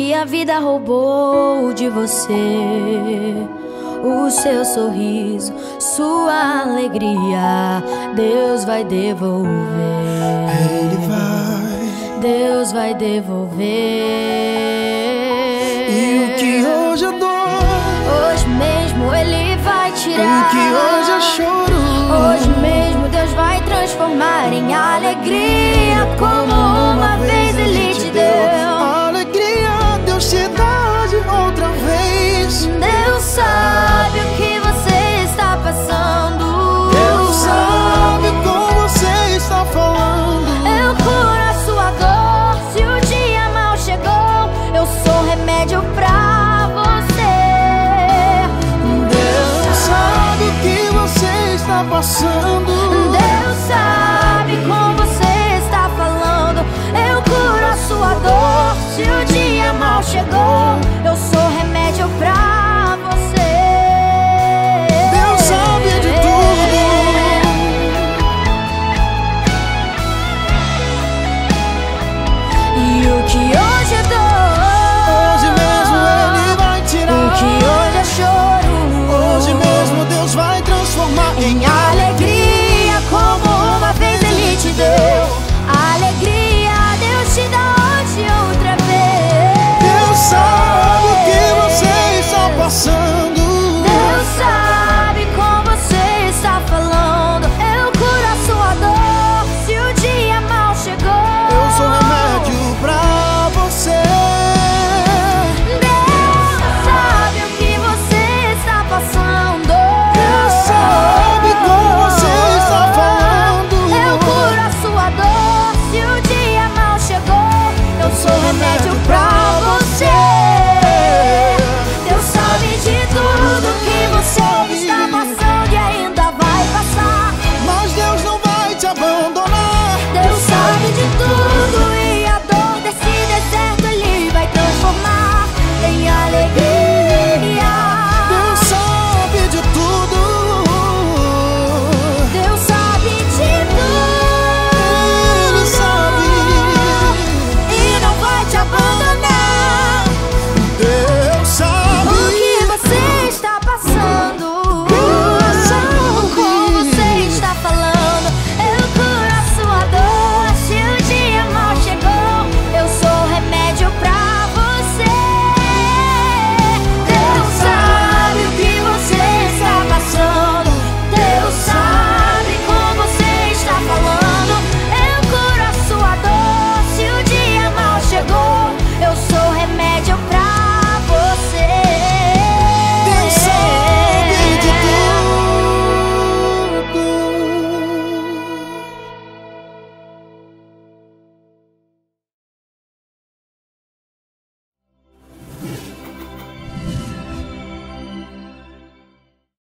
minha vida roubou de você. O seu sorriso, sua alegria, Deus vai devolver. Ele vai. Deus vai devolver. E o que hoje eu dou, hoje mesmo Ele vai tirar. o que hoje eu choro, hoje mesmo Deus vai transformar em alegria, passando. Deus sabe com você está falando. Eu curo a sua dor. Se o dia mal chegou, eu sou remédio pra você. Deus sabe de tudo. E o que eu alguém.